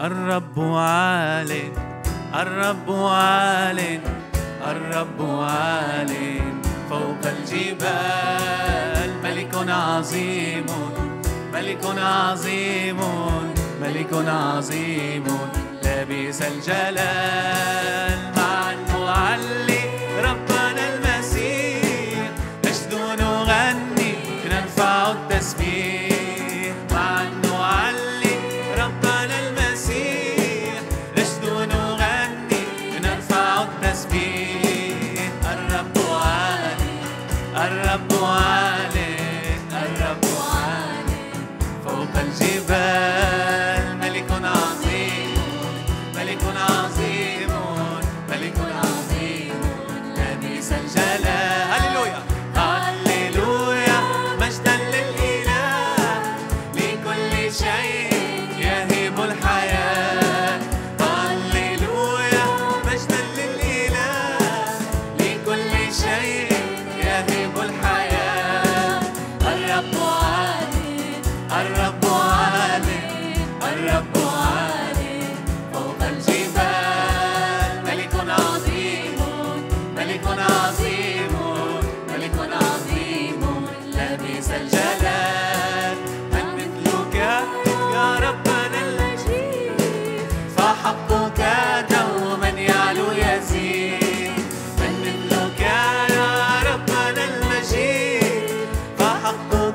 الرب عال الرب عال الرب عال. فوق الجبال ملك عظيم ملك عظيم ملك عظيم. لابس الجلال.